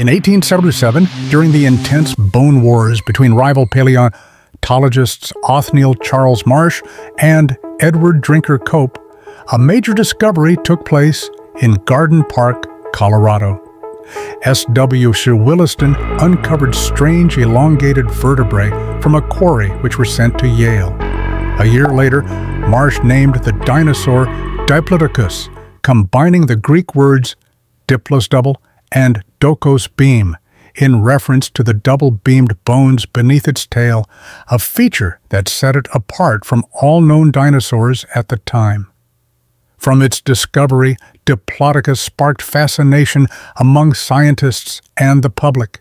In 1877, during the intense bone wars between rival paleontologists Othniel Charles Marsh and Edward Drinker Cope, a major discovery took place in Garden Park, Colorado. S.W. Sir Williston uncovered strange elongated vertebrae from a quarry which were sent to Yale. A year later, Marsh named the dinosaur Diplodocus, combining the Greek words diplos double and dokos beam in reference to the double-beamed bones beneath its tail, a feature that set it apart from all known dinosaurs at the time. From its discovery, Diplodocus sparked fascination among scientists and the public.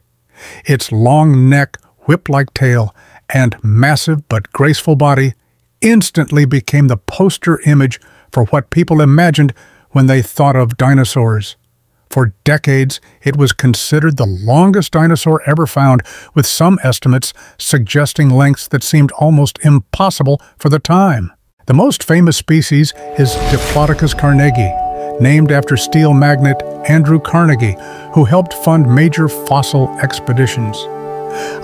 Its long neck, whip-like tail, and massive but graceful body instantly became the poster image for what people imagined when they thought of dinosaurs. For decades, it was considered the longest dinosaur ever found, with some estimates suggesting lengths that seemed almost impossible for the time. The most famous species is Diplodocus carnegii, named after steel magnate Andrew Carnegie, who helped fund major fossil expeditions.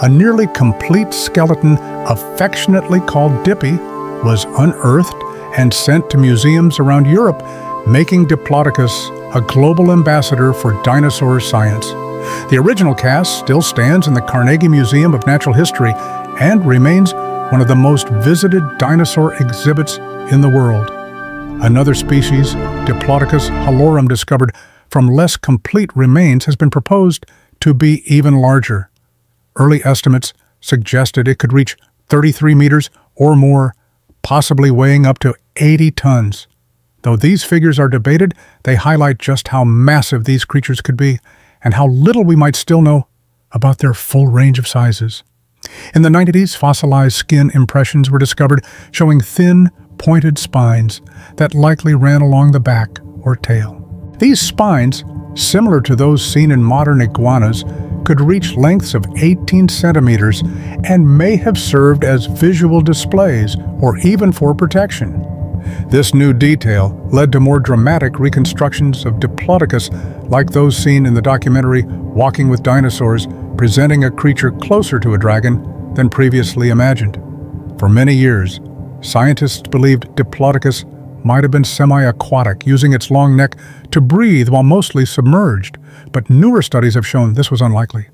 A nearly complete skeleton, affectionately called Dippy, was unearthed and sent to museums around Europe, making Diplodocus a global ambassador for dinosaur science. The original cast still stands in the Carnegie Museum of Natural History and remains one of the most visited dinosaur exhibits in the world. Another species, Diplodocus hallorum, discovered from less complete remains has been proposed to be even larger. Early estimates suggested it could reach 33 meters or more, possibly weighing up to 80 tons. Though these figures are debated, they highlight just how massive these creatures could be and how little we might still know about their full range of sizes. In the 90s, fossilized skin impressions were discovered showing thin, pointed spines that likely ran along the back or tail. These spines, similar to those seen in modern iguanas, could reach lengths of 18 centimeters and may have served as visual displays or even for protection. This new detail led to more dramatic reconstructions of Diplodocus like those seen in the documentary Walking with Dinosaurs, presenting a creature closer to a dragon than previously imagined. For many years, scientists believed Diplodocus might have been semi-aquatic, using its long neck to breathe while mostly submerged, but newer studies have shown this was unlikely.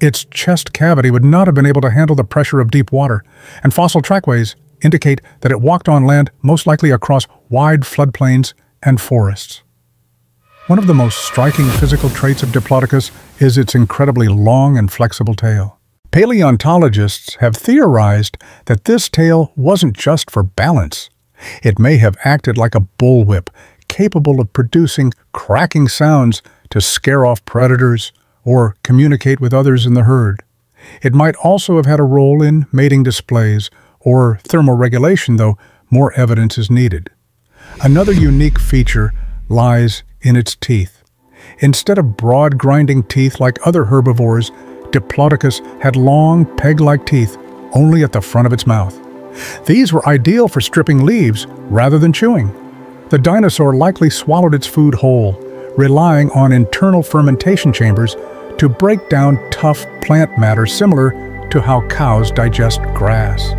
Its chest cavity would not have been able to handle the pressure of deep water, and fossil trackways indicate that it walked on land most likely across wide floodplains and forests. One of the most striking physical traits of Diplodocus is its incredibly long and flexible tail. Paleontologists have theorized that this tail wasn't just for balance. It may have acted like a bullwhip, capable of producing cracking sounds to scare off predators or communicate with others in the herd. It might also have had a role in mating displays or thermal regulation, though more evidence is needed. Another unique feature lies in its teeth. Instead of broad grinding teeth like other herbivores, Diplodocus had long, peg-like teeth only at the front of its mouth. These were ideal for stripping leaves rather than chewing. The dinosaur likely swallowed its food whole, relying on internal fermentation chambers to break down tough plant matter similar to how cows digest grass.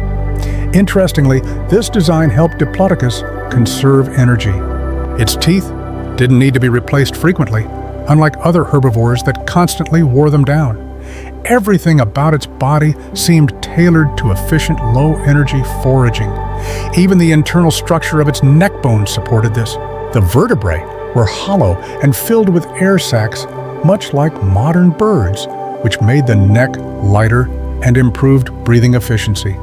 Interestingly, this design helped Diplodocus conserve energy. Its teeth didn't need to be replaced frequently, unlike other herbivores that constantly wore them down. Everything about its body seemed tailored to efficient low-energy foraging. Even the internal structure of its neck bones supported this. The vertebrae were hollow and filled with air sacs, much like modern birds, which made the neck lighter and improved breathing efficiency.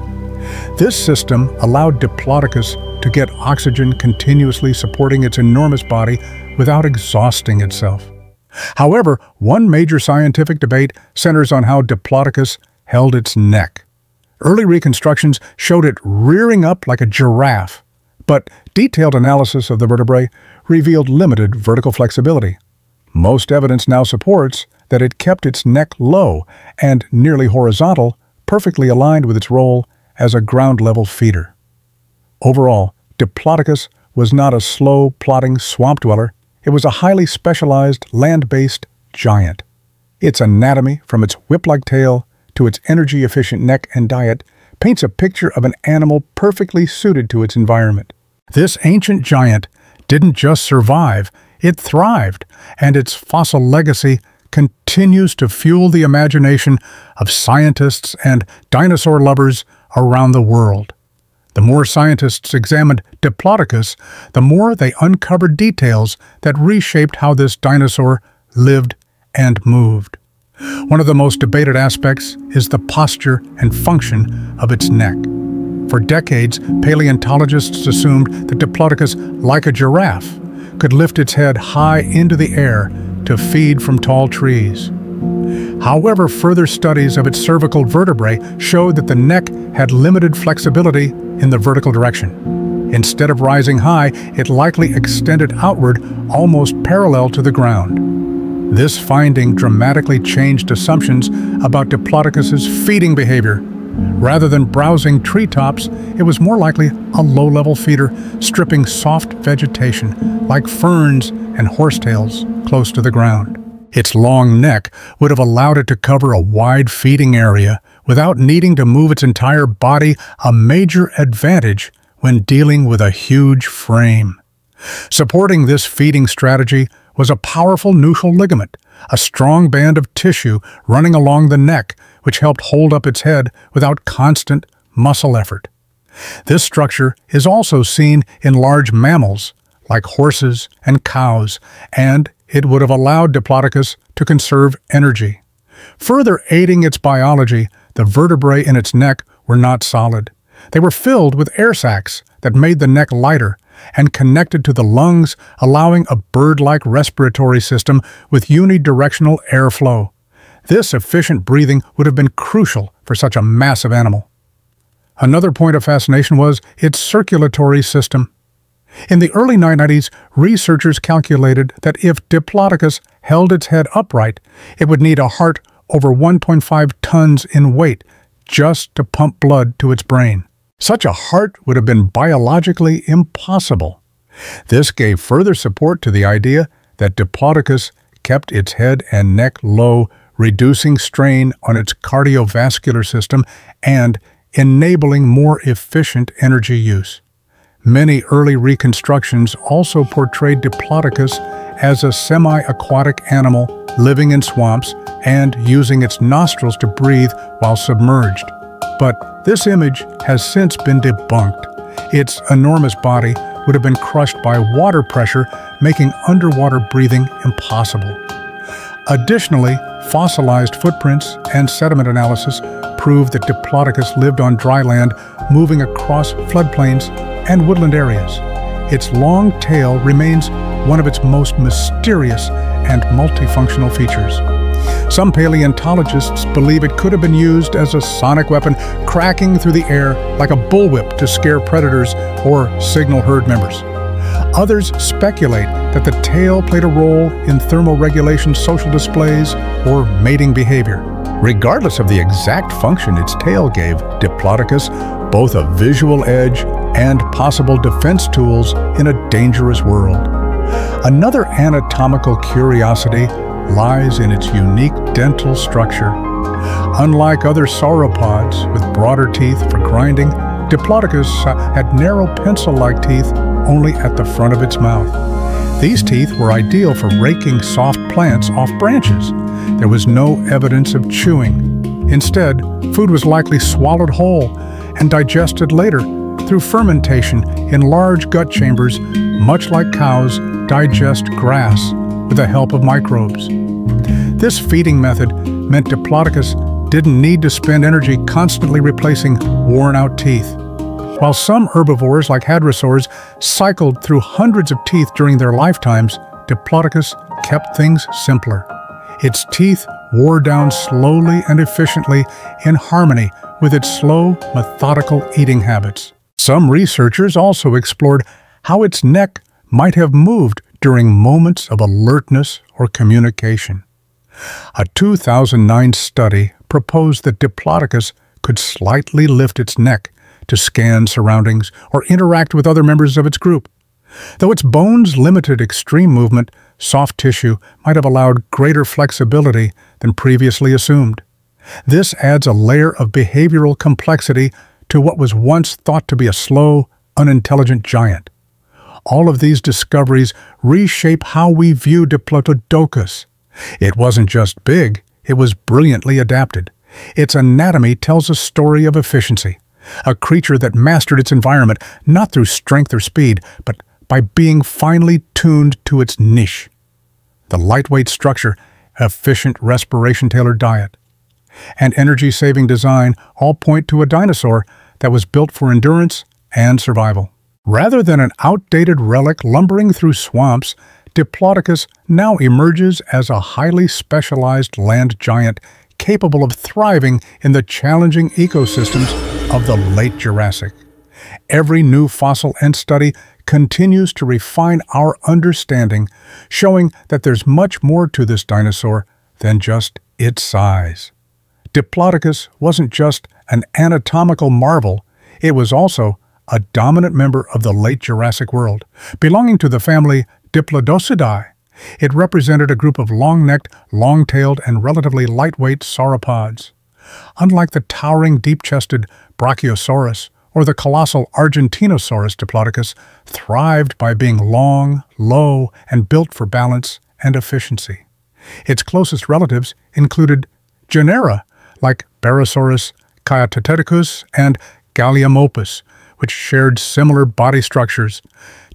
This system allowed Diplodocus to get oxygen continuously supporting its enormous body without exhausting itself. However, one major scientific debate centers on how Diplodocus held its neck. Early reconstructions showed it rearing up like a giraffe, but detailed analysis of the vertebrae revealed limited vertical flexibility. Most evidence now supports that it kept its neck low and nearly horizontal, perfectly aligned with its role as a ground-level feeder. Overall, Diplodocus was not a slow, plodding swamp dweller. It was a highly specialized, land-based giant. Its anatomy, from its whip-like tail to its energy-efficient neck and diet, paints a picture of an animal perfectly suited to its environment. This ancient giant didn't just survive, it thrived, and its fossil legacy continues to fuel the imagination of scientists and dinosaur lovers around the world. The more scientists examined Diplodocus, the more they uncovered details that reshaped how this dinosaur lived and moved. One of the most debated aspects is the posture and function of its neck. For decades, paleontologists assumed that Diplodocus, like a giraffe, could lift its head high into the air to feed from tall trees. However, further studies of its cervical vertebrae showed that the neck had limited flexibility in the vertical direction. Instead of rising high, it likely extended outward almost parallel to the ground. This finding dramatically changed assumptions about Diplodocus's feeding behavior. Rather than browsing treetops, it was more likely a low-level feeder, stripping soft vegetation like ferns and horsetails close to the ground. Its long neck would have allowed it to cover a wide feeding area without needing to move its entire body, a major advantage when dealing with a huge frame. Supporting this feeding strategy was a powerful nuchal ligament, a strong band of tissue running along the neck which helped hold up its head without constant muscle effort. This structure is also seen in large mammals like horses and cows, and it would have allowed Diplodocus to conserve energy. Further aiding its biology, the vertebrae in its neck were not solid. They were filled with air sacs that made the neck lighter and connected to the lungs, allowing a bird-like respiratory system with unidirectional airflow. This efficient breathing would have been crucial for such a massive animal. Another point of fascination was its circulatory system. In the early 1990s, researchers calculated that if Diplodocus held its head upright, it would need a heart over 1.5 tons in weight just to pump blood to its brain. Such a heart would have been biologically impossible. This gave further support to the idea that Diplodocus kept its head and neck low, reducing strain on its cardiovascular system and enabling more efficient energy use. Many early reconstructions also portrayed Diplodocus as a semi-aquatic animal living in swamps and using its nostrils to breathe while submerged. But this image has since been debunked. Its enormous body would have been crushed by water pressure, making underwater breathing impossible. Additionally, fossilized footprints and sediment analysis prove that Diplodocus lived on dry land, moving across floodplains and woodland areas. Its long tail remains one of its most mysterious and multifunctional features. Some paleontologists believe it could have been used as a sonic weapon, cracking through the air like a bullwhip to scare predators or signal herd members. Others speculate that the tail played a role in thermoregulation social displays or mating behavior. Regardless of the exact function its tail gave Diplodocus both a visual edge and possible defense tools in a dangerous world. Another anatomical curiosity lies in its unique dental structure. Unlike other sauropods with broader teeth for grinding, Diplodocus had narrow pencil-like teeth only at the front of its mouth. These teeth were ideal for raking soft plants off branches. There was no evidence of chewing. Instead, food was likely swallowed whole and digested later through fermentation in large gut chambers, much like cows digest grass with the help of microbes. This feeding method meant Diplodocus didn't need to spend energy constantly replacing worn-out teeth. While some herbivores, like hadrosaurs, cycled through hundreds of teeth during their lifetimes, Diplodocus kept things simpler. Its teeth wore down slowly and efficiently in harmony with its slow, methodical eating habits. Some researchers also explored how its neck might have moved during moments of alertness or communication. A 2009 study proposed that Diplodocus could slightly lift its neck to scan surroundings or interact with other members of its group. Though its bones limited extreme movement, soft tissue might have allowed greater flexibility than previously assumed. This adds a layer of behavioral complexity to what was once thought to be a slow, unintelligent giant. All of these discoveries reshape how we view Diplodocus. It wasn't just big, it was brilliantly adapted. Its anatomy tells a story of efficiency, a creature that mastered its environment not through strength or speed, but by being finely tuned to its niche. The lightweight structure, efficient respiration-tailored diet, and energy-saving design all point to a dinosaur that was built for endurance and survival. Rather than an outdated relic lumbering through swamps, Diplodocus now emerges as a highly specialized land giant capable of thriving in the challenging ecosystems of the late Jurassic. Every new fossil and study continues to refine our understanding, showing that there's much more to this dinosaur than just its size. Diplodocus wasn't just an anatomical marvel, it was also a dominant member of the late Jurassic world, belonging to the family Diplodocidae. It represented a group of long-necked, long-tailed, and relatively lightweight sauropods. Unlike the towering, deep-chested Brachiosaurus or the colossal Argentinosaurus diplodocus, thrived by being long, low, and built for balance and efficiency. Its closest relatives included genera like Barosaurus, Kaatedocus, and Galeamopus, which shared similar body structures.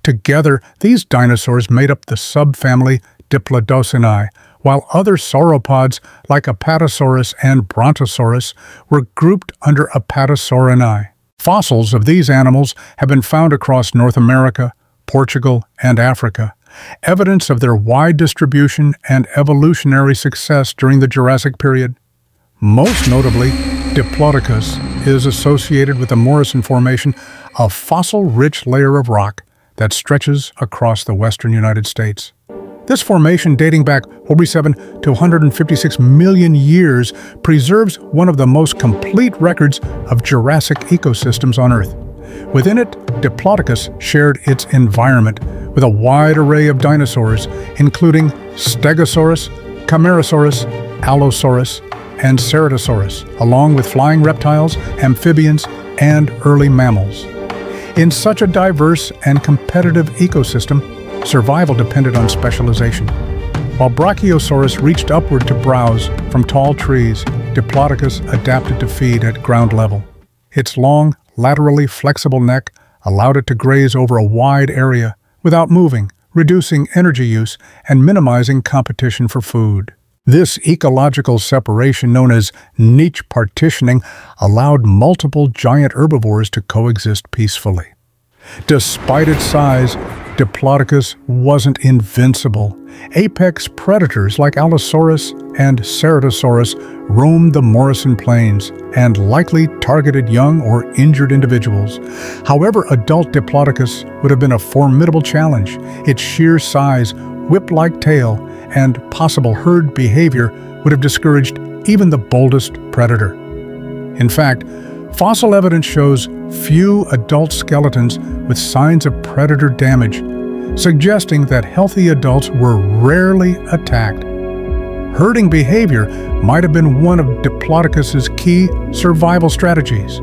Together, these dinosaurs made up the subfamily Diplodocinae, while other sauropods like Apatosaurus and Brontosaurus were grouped under Apatosaurinae. Fossils of these animals have been found across North America, Portugal, and Africa, evidence of their wide distribution and evolutionary success during the Jurassic period. Most notably, Diplodocus is associated with the Morrison Formation, a fossil-rich layer of rock that stretches across the western United States. This formation, dating back 47 to 156 million years, preserves one of the most complete records of Jurassic ecosystems on Earth. Within it, Diplodocus shared its environment with a wide array of dinosaurs, including Stegosaurus, Camarasaurus, Allosaurus, and Ceratosaurus, along with flying reptiles, amphibians, and early mammals. In such a diverse and competitive ecosystem, survival depended on specialization. While Brachiosaurus reached upward to browse from tall trees, Diplodocus adapted to feed at ground level. Its long, laterally flexible neck allowed it to graze over a wide area without moving, reducing energy use and minimizing competition for food. This ecological separation, known as niche partitioning, allowed multiple giant herbivores to coexist peacefully. Despite its size, Diplodocus wasn't invincible. Apex predators like Allosaurus and Ceratosaurus roamed the Morrison Plains and likely targeted young or injured individuals. However, adult Diplodocus would have been a formidable challenge. Its sheer size, whip-like tail, and possible herd behavior would have discouraged even the boldest predator. In fact, fossil evidence shows few adult skeletons with signs of predator damage, suggesting that healthy adults were rarely attacked. Herding behavior might have been one of Diplodocus's key survival strategies.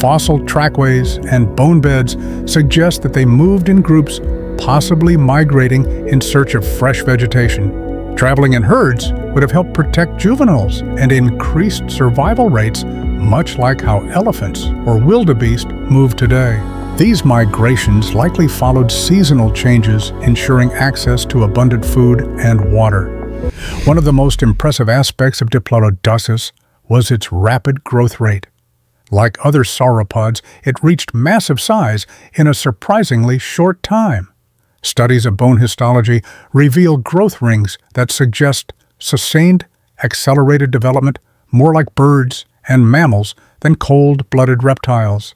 Fossil trackways and bone beds suggest that they moved in groups possibly migrating in search of fresh vegetation. Traveling in herds would have helped protect juveniles and increased survival rates, much like how elephants or wildebeest move today. These migrations likely followed seasonal changes, ensuring access to abundant food and water. One of the most impressive aspects of Diplodocus was its rapid growth rate. Like other sauropods, it reached massive size in a surprisingly short time. Studies of bone histology reveal growth rings that suggest sustained, accelerated development more like birds and mammals than cold-blooded reptiles.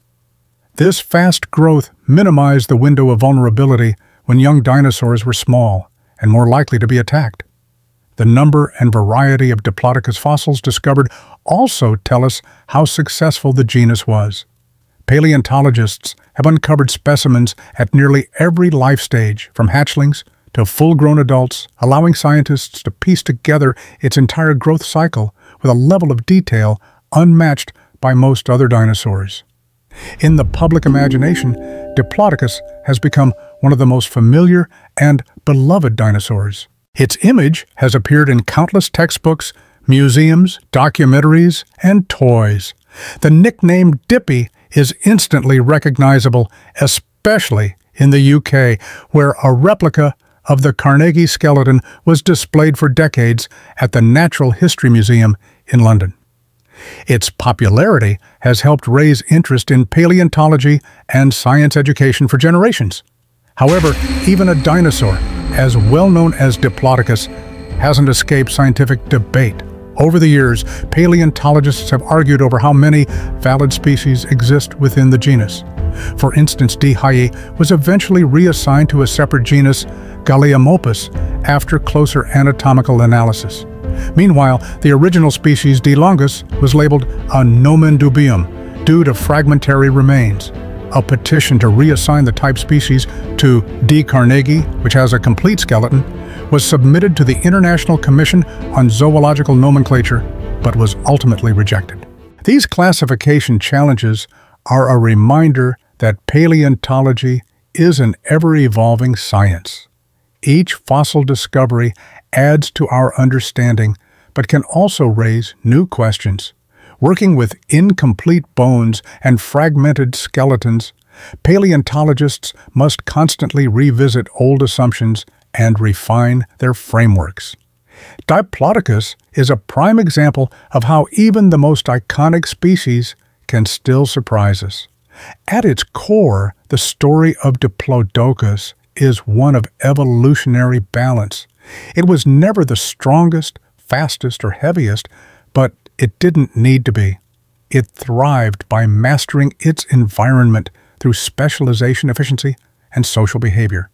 This fast growth minimized the window of vulnerability when young dinosaurs were small and more likely to be attacked. The number and variety of Diplodocus fossils discovered also tell us how successful the genus was. Paleontologists have uncovered specimens at nearly every life stage, from hatchlings to full-grown adults, allowing scientists to piece together its entire growth cycle with a level of detail unmatched by most other dinosaurs. In the public imagination, Diplodocus has become one of the most familiar and beloved dinosaurs. Its image has appeared in countless textbooks, museums, documentaries, and toys. The nickname Dippy is instantly recognizable, especially in the UK, where a replica of the Carnegie skeleton was displayed for decades at the Natural History Museum in London. Its popularity has helped raise interest in paleontology and science education for generations. However, even a dinosaur, as well known as Diplodocus, hasn't escaped scientific debate. Over the years, paleontologists have argued over how many valid species exist within the genus. For instance, D. hayi was eventually reassigned to a separate genus, Galeamopus, after closer anatomical analysis. Meanwhile, the original species D. longus was labeled a nomen dubium due to fragmentary remains. A petition to reassign the type species to D. carnegii, which has a complete skeleton, was submitted to the International Commission on Zoological Nomenclature, but was ultimately rejected. These classification challenges are a reminder that paleontology is an ever-evolving science. Each fossil discovery adds to our understanding, but can also raise new questions. Working with incomplete bones and fragmented skeletons, paleontologists must constantly revisit old assumptions and refine their frameworks. Diplodocus is a prime example of how even the most iconic species can still surprise us. At its core, the story of Diplodocus is one of evolutionary balance. It was never the strongest, fastest, or heaviest, but it didn't need to be. It thrived by mastering its environment through specialization efficiency and social behavior.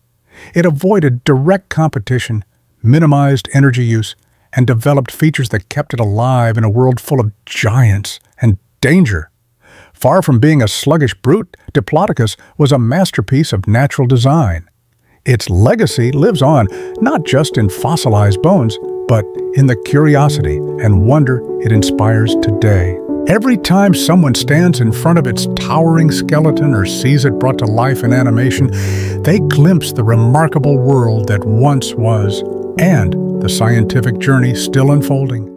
It avoided direct competition, minimized energy use, and developed features that kept it alive in a world full of giants and danger. Far from being a sluggish brute, Diplodocus was a masterpiece of natural design. Its legacy lives on not just in fossilized bones, but in the curiosity and wonder it inspires today. Every time someone stands in front of its towering skeleton or sees it brought to life in animation, they glimpse the remarkable world that once was and the scientific journey still unfolding.